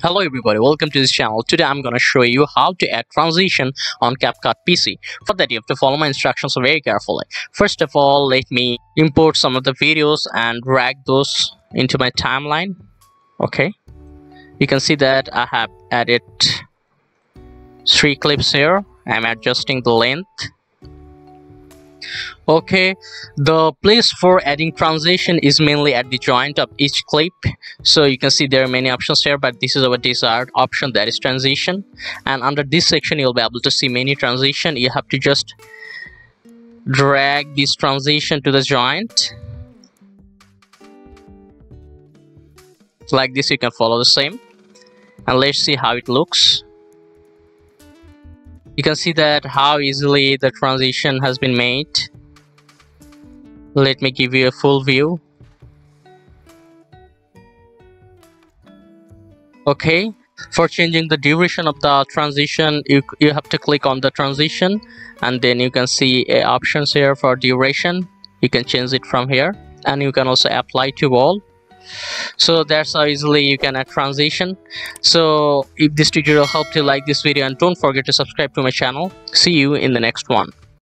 Hello everybody, welcome to this channel. Today I'm gonna show you how to add transition on CapCut PC. For that you have to follow my instructions very carefully. First of all, let me import some of the videos and drag those into my timeline. Okay. You can see that I have added three clips here. I'm adjusting the length okay the place for adding transition is mainly at the joint of each clip. So you can see there are many options here but this is our desired option that is transition and under this section you'll be able to see many transition you have to just drag this transition to the joint. Like this you can follow the same. And let's see how it looks you can see that how easily the transition has been made. Let me give you a full view. Okay for changing the duration of the transition you, you have to click on the transition and then you can see uh, options here for duration. You can change it from here and you can also apply to all so that's how easily you can add transition. So if this tutorial helped you like this video and don't forget to subscribe to my channel. See you in the next one